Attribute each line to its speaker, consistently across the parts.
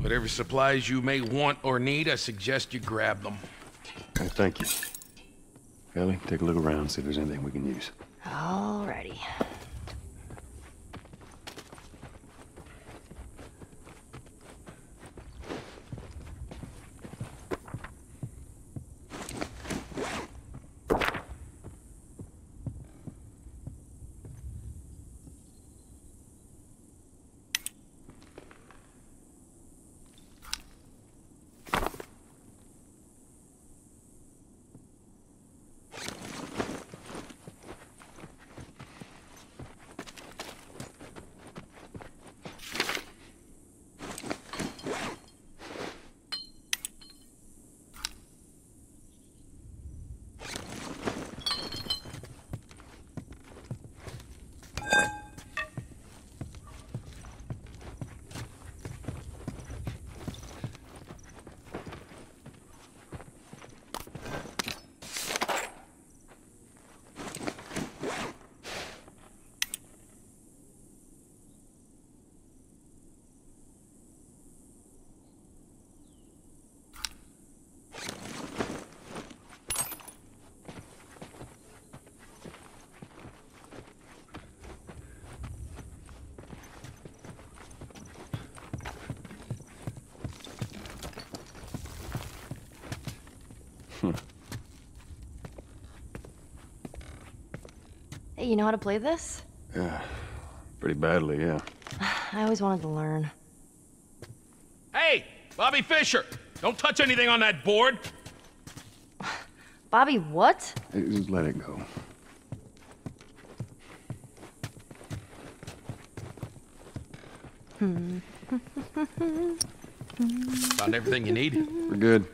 Speaker 1: Whatever supplies you may want or need, I suggest you grab them.
Speaker 2: Okay, thank you. Ellie, take a look around, see if there's anything we can use.
Speaker 3: Alrighty. Hmm. Hey, you know how to play this?
Speaker 2: Yeah, pretty badly, yeah.
Speaker 3: I always wanted to learn.
Speaker 1: Hey, Bobby Fischer! Don't touch anything on that board!
Speaker 3: Bobby, what?
Speaker 2: Hey, Just let it go. Hmm.
Speaker 1: Found everything you need.
Speaker 2: We're good.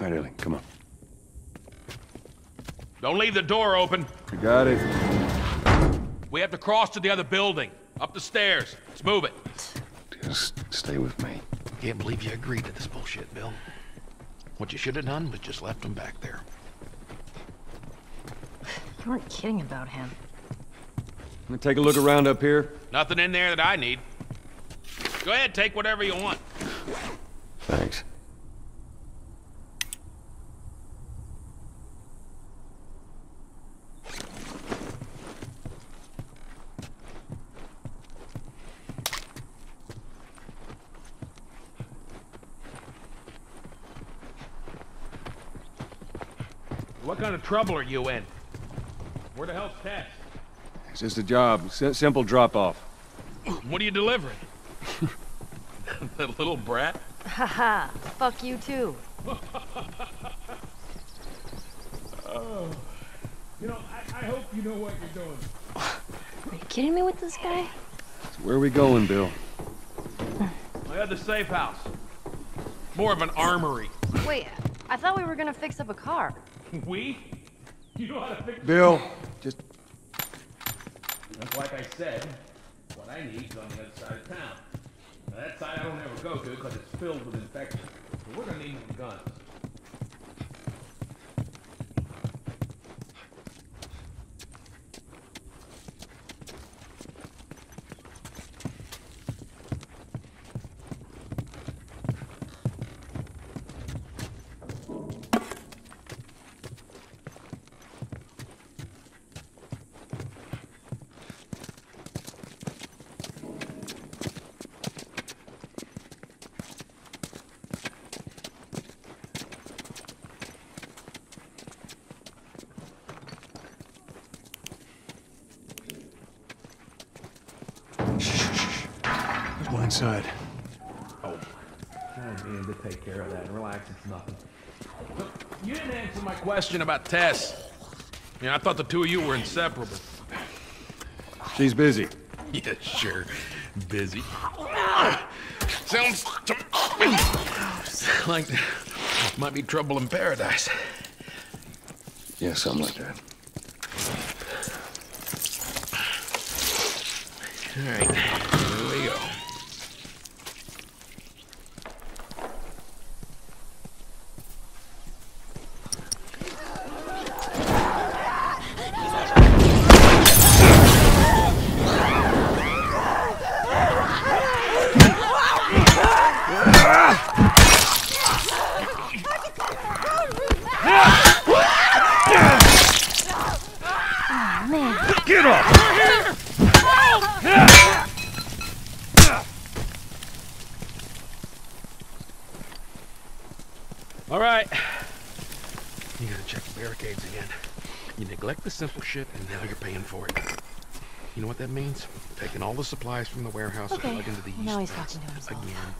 Speaker 2: All right, Ellie, come on.
Speaker 1: Don't leave the door open.
Speaker 2: You got it.
Speaker 1: We have to cross to the other building. Up the stairs. Let's move it.
Speaker 2: Just stay with me.
Speaker 1: Can't believe you agreed to this bullshit, Bill. What you should have done was just left him back there.
Speaker 3: You weren't kidding about him.
Speaker 2: Let me take a look around up here.
Speaker 1: Nothing in there that I need. Go ahead, take whatever you want.
Speaker 2: Thanks.
Speaker 1: What kind of trouble are you in? Where the hell's Tess?
Speaker 2: It's just a job. S simple drop-off.
Speaker 1: What are you delivering? that little brat?
Speaker 3: Haha, fuck you too. Oh.
Speaker 1: You know, I, I hope you know what you're doing.
Speaker 3: Are you kidding me with this guy?
Speaker 2: Where are we going, Bill? Hmm.
Speaker 1: I had the safe house. More of an armory.
Speaker 3: Wait, I thought we were gonna fix up a car.
Speaker 1: We? You know how to fix...
Speaker 2: Bill, just
Speaker 1: That's like I said, what I need is on the other side of town. Now, that side I don't ever go to because it's filled with infections. But we're gonna need some guns.
Speaker 2: Let's go inside. Oh.
Speaker 1: I mean to take care of that. Relax, it's nothing. You didn't answer my question about Tess. You know, I thought the two of you were inseparable.
Speaker 2: She's busy.
Speaker 1: Yeah, sure. Busy. Sounds to like might be trouble in paradise.
Speaker 2: Yeah, something like that.
Speaker 1: All right, here we go.
Speaker 3: Man,
Speaker 2: Get off!
Speaker 1: All right. You gotta check the barricades again. You neglect the simple shit, and now you're paying for it. You know what that means? Taking all the supplies from the warehouse
Speaker 3: Okay.
Speaker 1: and plug into the
Speaker 3: Well,
Speaker 1: east
Speaker 3: now he's talking to himself.
Speaker 1: again.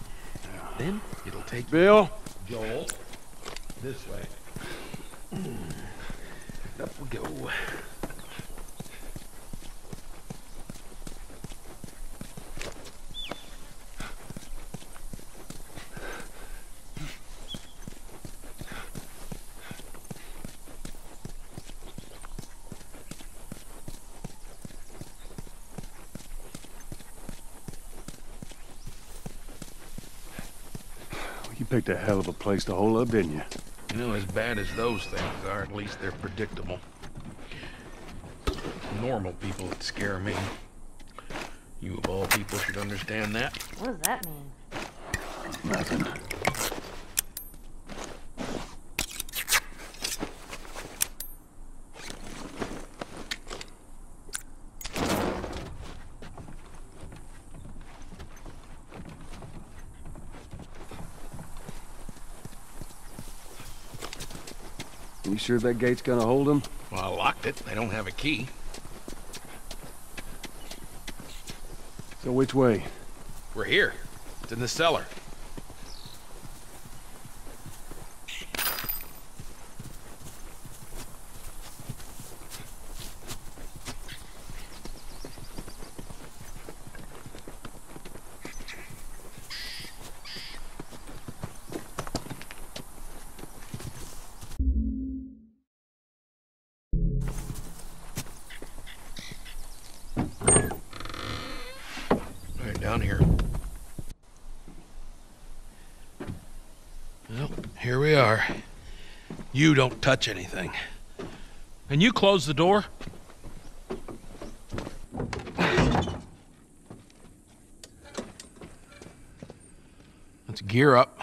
Speaker 1: Then it'll take
Speaker 2: Bill?
Speaker 4: Joel, this way. Hmm.
Speaker 1: up we go.
Speaker 2: You picked a hell of a place to hole up, didn't you?
Speaker 1: You know, as bad as those things are, at least they're predictable. Normal people that scare me. You of all people should understand that.
Speaker 3: what does that mean?
Speaker 2: Nothing. Sure that gate's gonna hold him?
Speaker 1: Well, I locked it. They don't have a key.
Speaker 2: So which way?
Speaker 1: We're here. It's in the cellar. Right down here. Well, here we are. You don't touch anything. And you close the door? Let's gear up.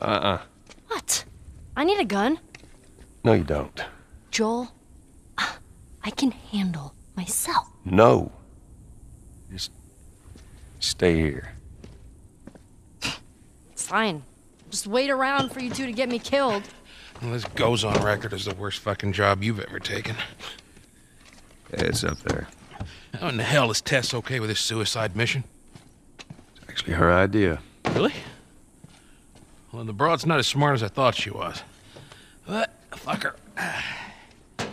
Speaker 2: Uh-uh.
Speaker 3: What? I need a gun.
Speaker 2: No, you don't.
Speaker 3: Joel, uh, I can handle myself.
Speaker 2: No. Just stay here.
Speaker 3: it's Fine. Just wait around for you two to get me killed.
Speaker 1: Well, this goes on record as the worst fucking job you've ever taken.
Speaker 2: It's up there.
Speaker 1: How in the hell is Tess okay with this suicide mission?
Speaker 2: It's actually her idea.
Speaker 1: Really? Well, the broad's not as smart as I thought she was. But, fuck her.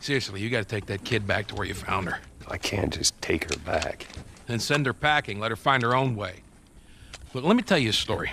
Speaker 1: Seriously, you gotta take that kid back to where you found her.
Speaker 2: I can't just take her back.
Speaker 1: Then send her packing, let her find her own way. Look, let me tell you a story.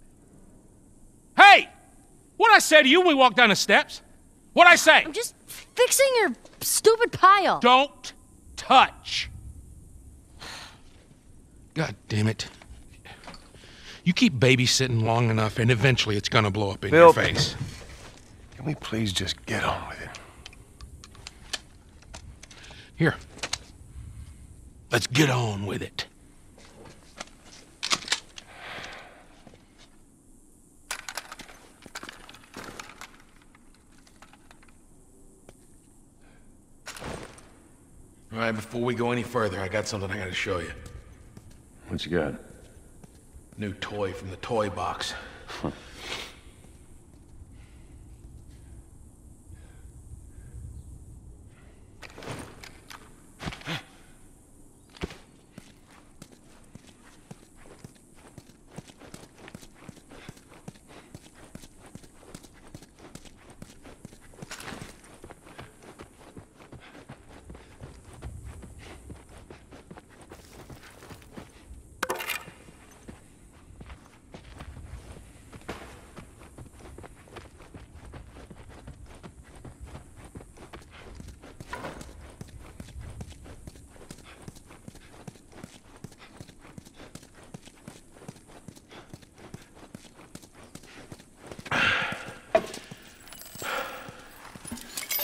Speaker 1: Hey! What'd I say to you when we walked down the steps? What'd I say?
Speaker 3: I'm just fixing your stupid pile.
Speaker 1: Don't touch. God damn it. You keep babysitting long enough, and eventually it's gonna blow up in
Speaker 2: Bill.
Speaker 1: your face.
Speaker 2: Can we please just get on with it?
Speaker 1: Here. Let's get on with it. All right, before we go any further, I got something I gotta show you.
Speaker 2: What you got?
Speaker 1: New toy from the toy box.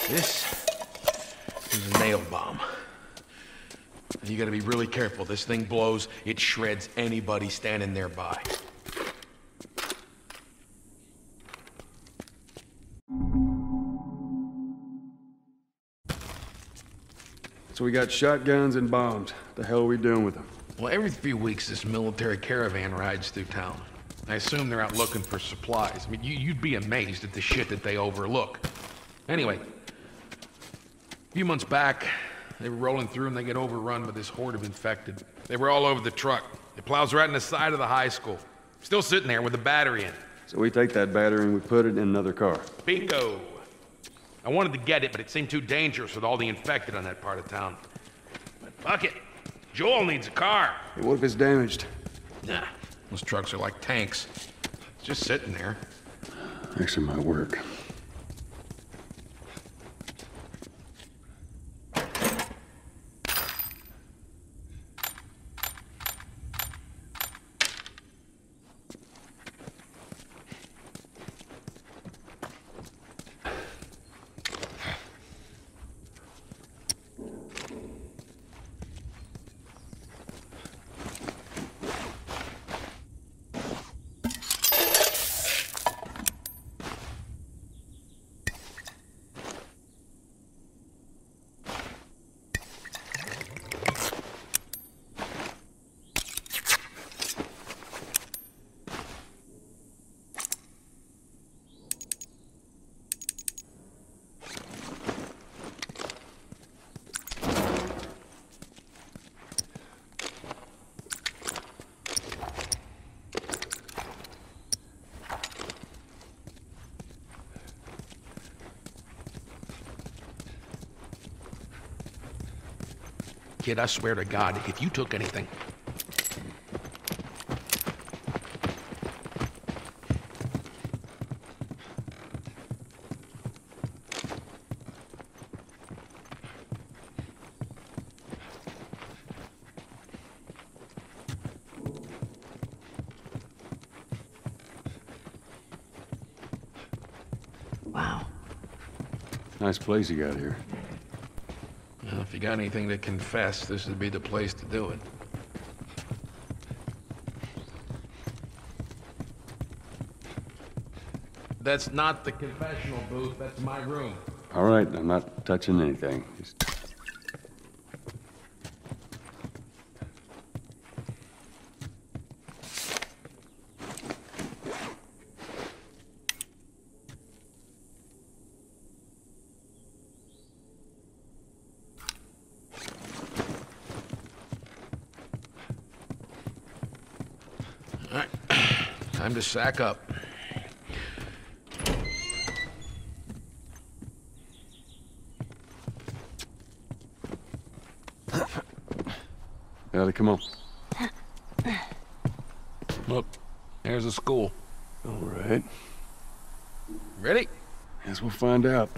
Speaker 1: This is a nail bomb. You gotta be really careful. This thing blows, it shreds anybody standing nearby.
Speaker 2: So we got shotguns and bombs. The hell are we doing with them?
Speaker 1: Well, every few weeks this military caravan rides through town. I assume they're out looking for supplies. I mean, you, you'd be amazed at the shit that they overlook. Anyway, few months back, they were rolling through and they get overrun by this horde of infected. They were all over the truck. It plows right in the side of the high school. Still sitting there with the battery in.
Speaker 2: So we take that battery and we put it in another car.
Speaker 1: Bingo! I wanted to get it, but it seemed too dangerous with all the infected on that part of town. But fuck it. Joel needs a car.
Speaker 2: Hey, what if it's damaged?
Speaker 1: Nah, those trucks are like tanks. It's just sitting there.
Speaker 2: Actually, might work.
Speaker 1: Kid, I swear to God, if you took anything.
Speaker 3: Wow.
Speaker 2: Nice place you got here.
Speaker 1: You got anything to confess, this would be the place to do it. That's not the confessional booth, that's my room.
Speaker 2: All right, I'm not touching anything. Just...
Speaker 1: time to sack up.
Speaker 2: Ellie, come on.
Speaker 1: Look, there's a school.
Speaker 2: All right.
Speaker 1: Ready?
Speaker 2: Guess we'll find out.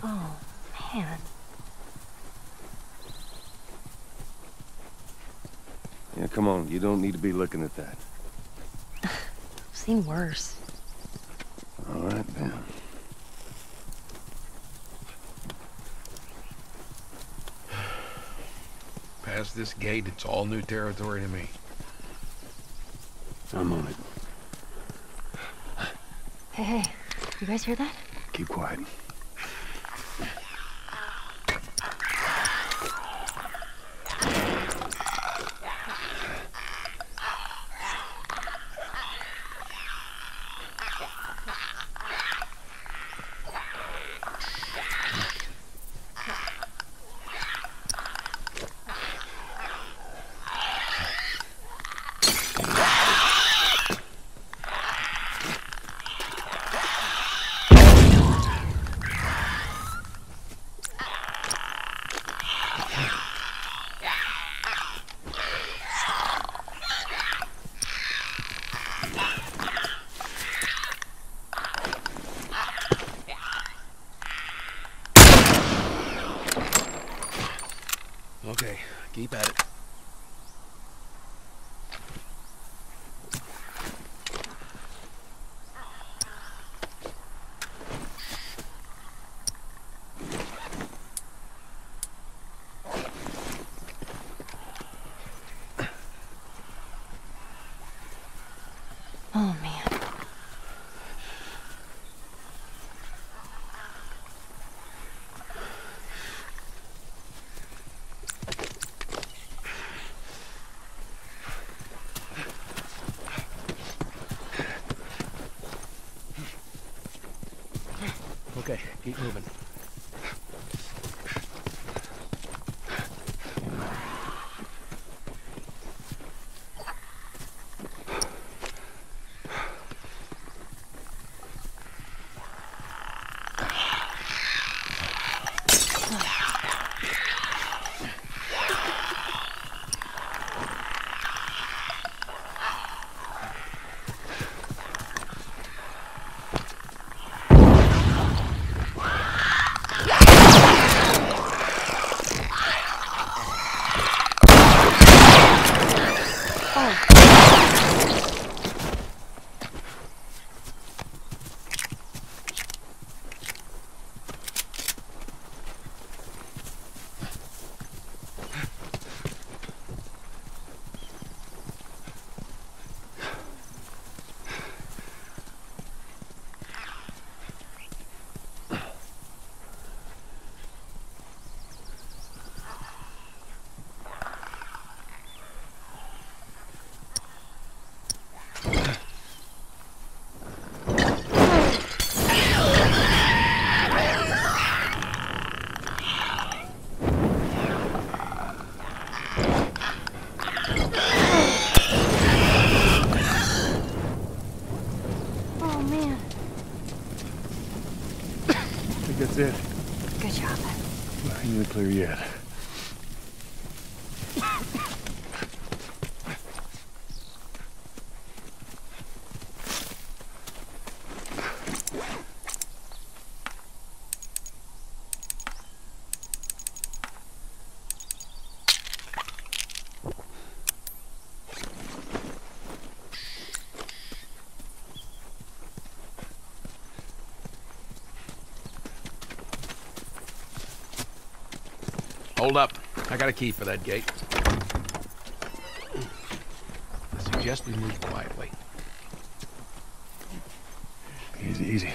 Speaker 3: Oh, man.
Speaker 5: Yeah, come on. You don't need to be looking at that.
Speaker 3: I've seen worse.
Speaker 5: All right, then.
Speaker 1: Past this gate, it's all new territory to me.
Speaker 2: I'm on it.
Speaker 3: Hey, hey. You guys hear that?
Speaker 2: Keep quiet.
Speaker 1: Okay, keep moving. Hold up. I got a key for that gate. I suggest we move quietly.
Speaker 3: Easy, easy.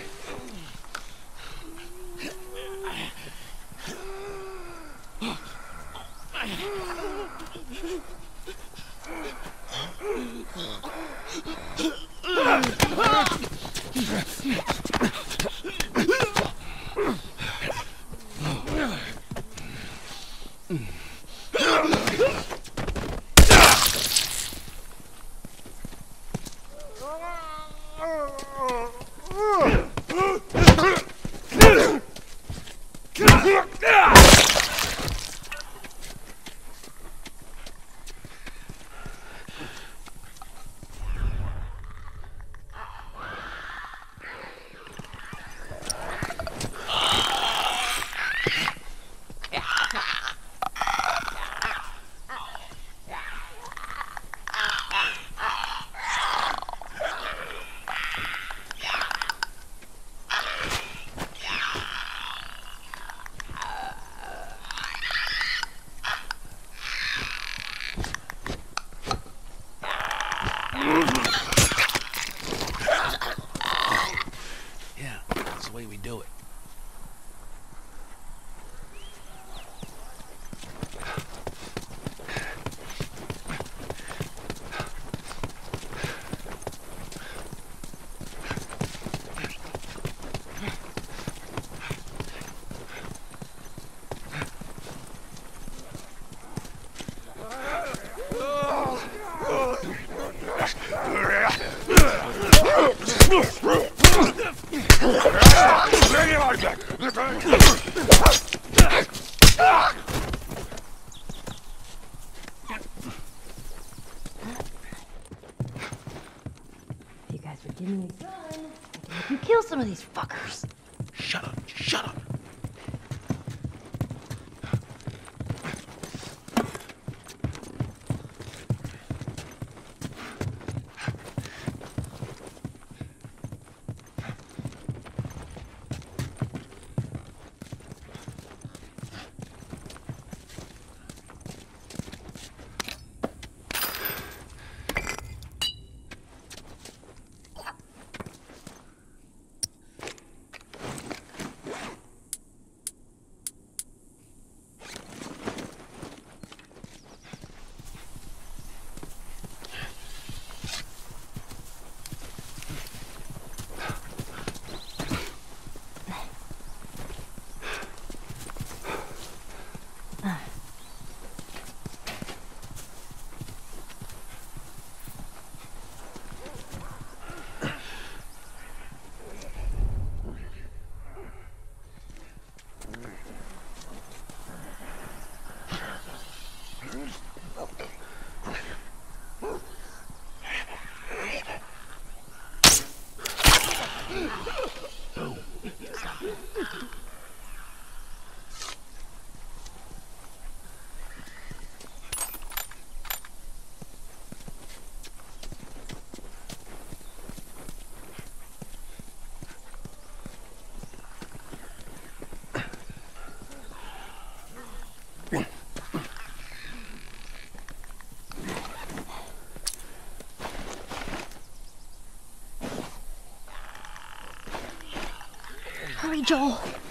Speaker 6: Me,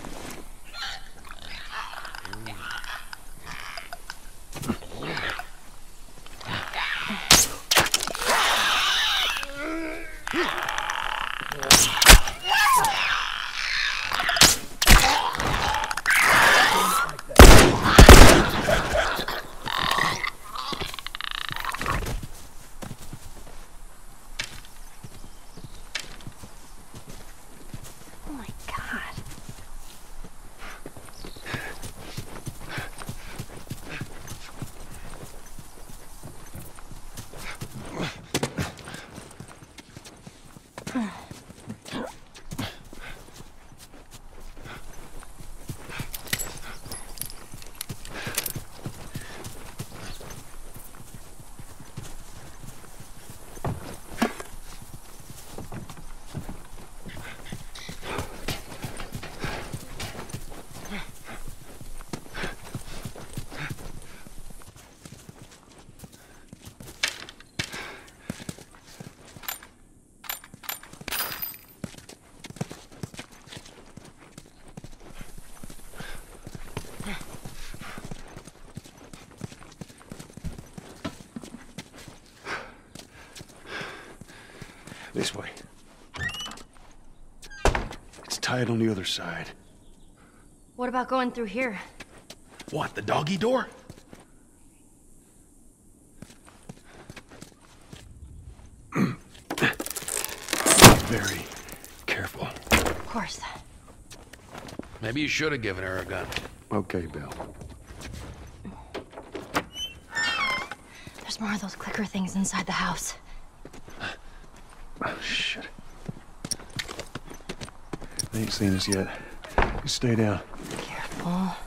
Speaker 2: This way. It's tied on the other side.
Speaker 3: What about going through here?
Speaker 1: What, the doggy door?
Speaker 2: Very careful.
Speaker 3: Of course.
Speaker 1: Maybe you should have given her a gun.
Speaker 2: Okay, Bill.
Speaker 3: There's more of those clicker things inside the house.
Speaker 2: Oh, shit. They ain't seen us yet. You stay down.
Speaker 3: Careful.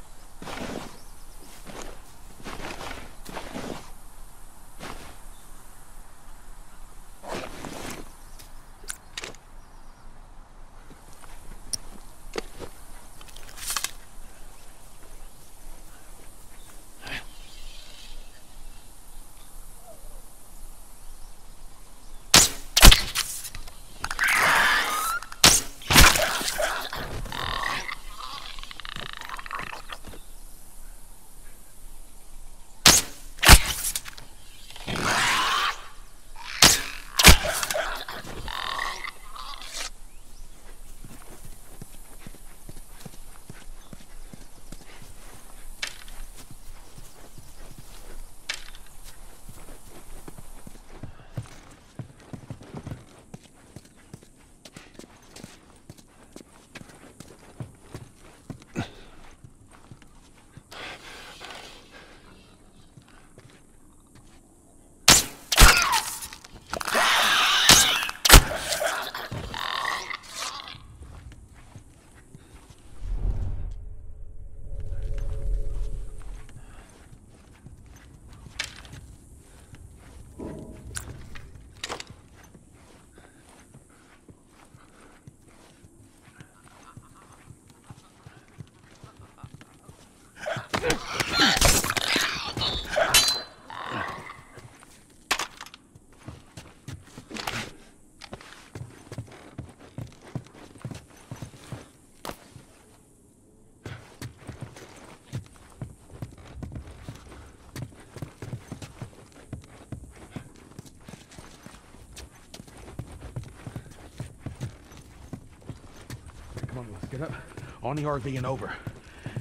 Speaker 1: On the RV and over.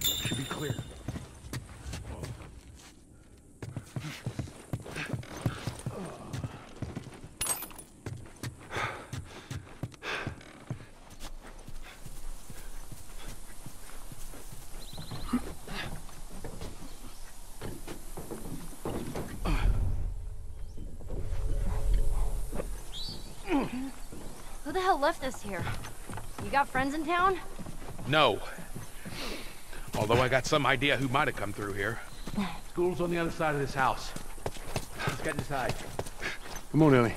Speaker 1: Should be clear.
Speaker 3: Who the hell left us here? You got friends in town?
Speaker 1: No. Although I got some idea who might have come through here. School's on the other side of this house. Let's get inside.
Speaker 2: Come on, Ellie.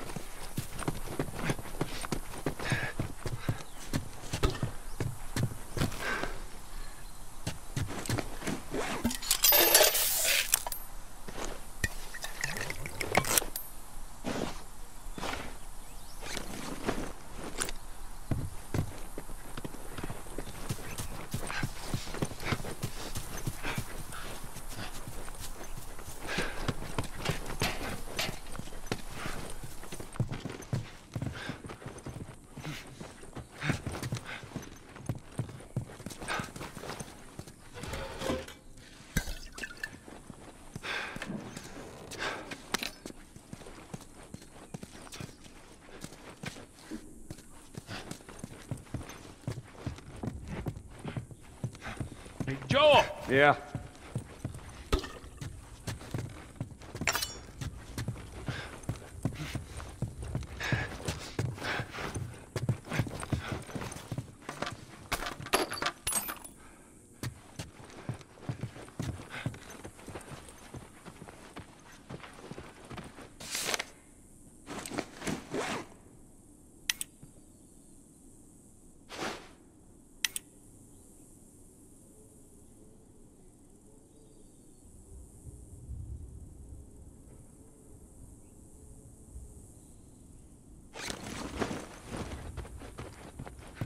Speaker 1: Joel!
Speaker 5: Yeah.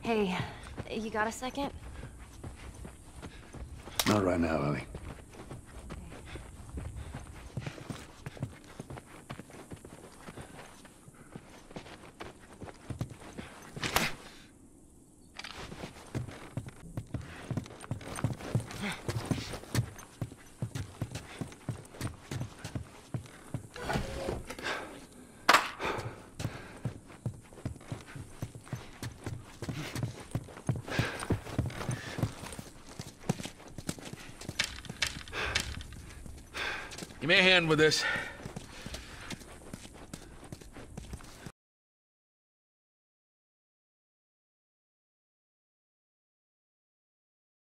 Speaker 3: Hey, you got a second?
Speaker 2: Not right now, Ellie.
Speaker 1: A hand with this.